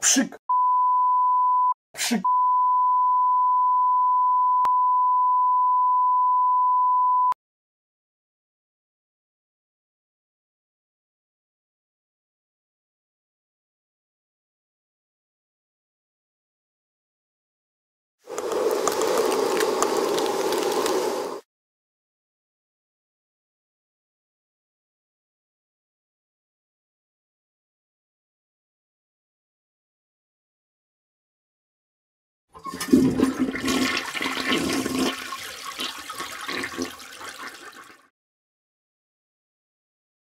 przy,